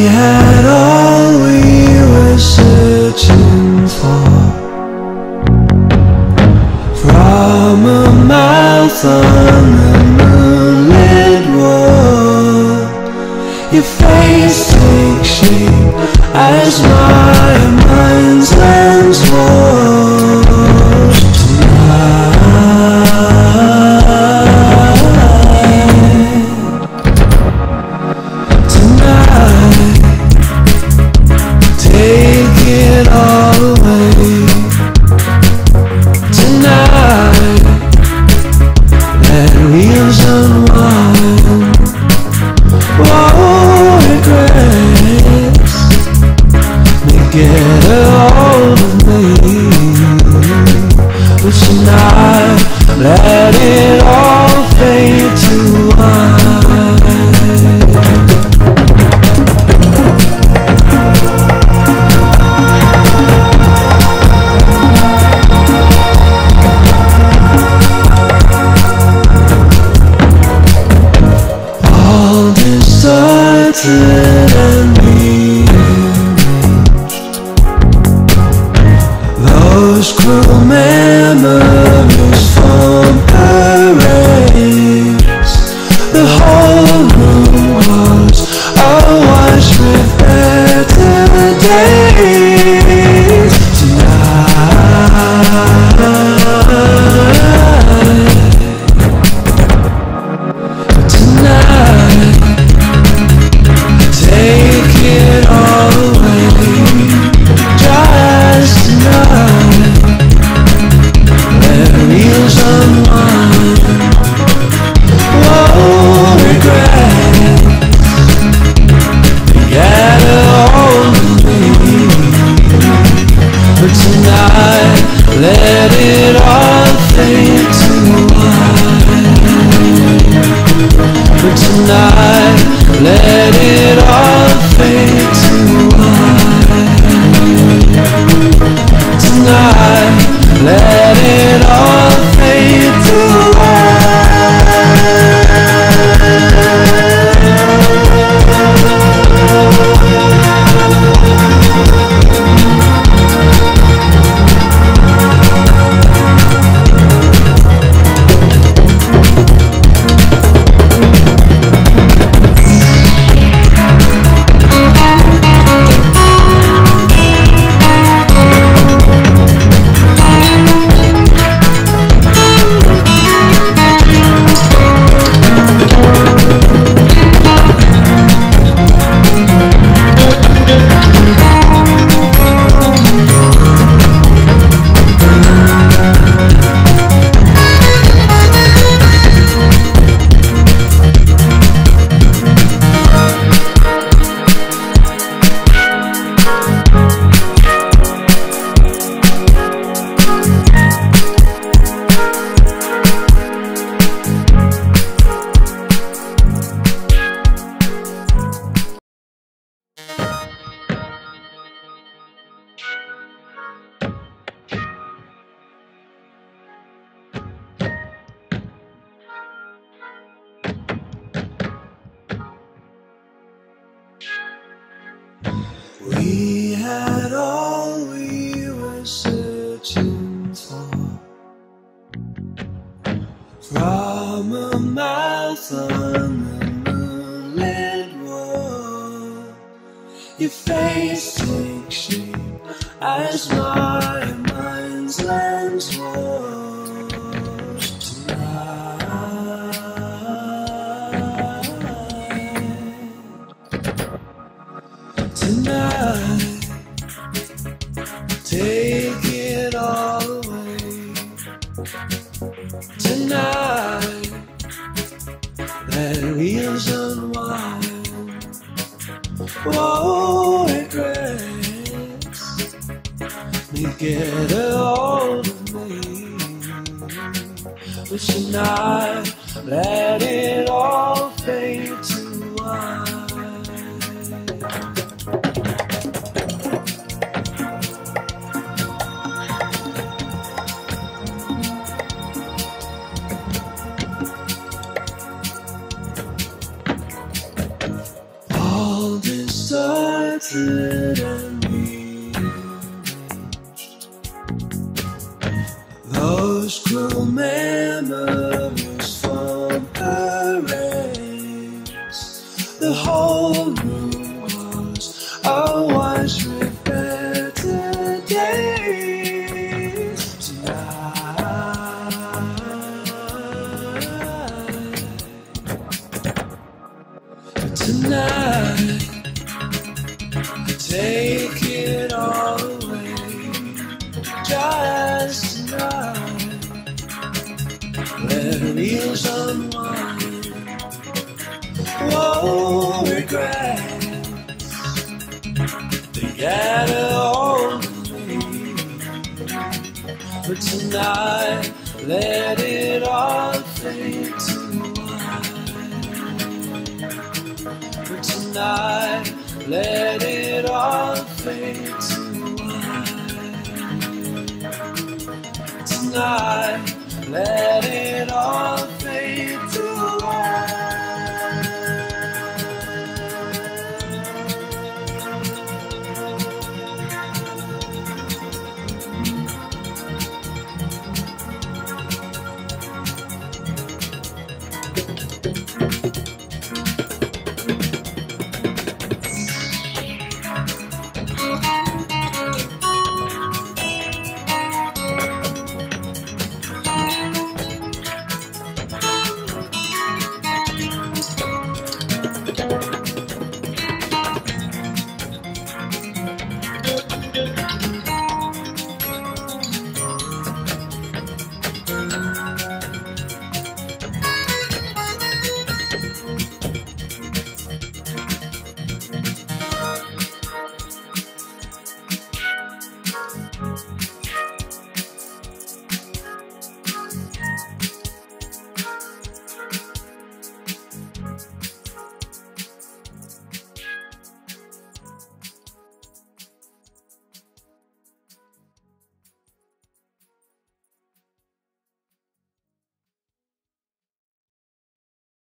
We had all we were searching for. From a mouth on the moonlit wall Your face takes shape as my searching From a mouth on the moonlit wall Your face takes shape as my mind's lens walks tonight Tonight, may get a hold of me. But tonight, let it all fade to white. Take it all away. Just tonight, let wheels unwind. Whoa, regrets, they gather hold me. But tonight, let it all fade to white. For tonight, Tonight, let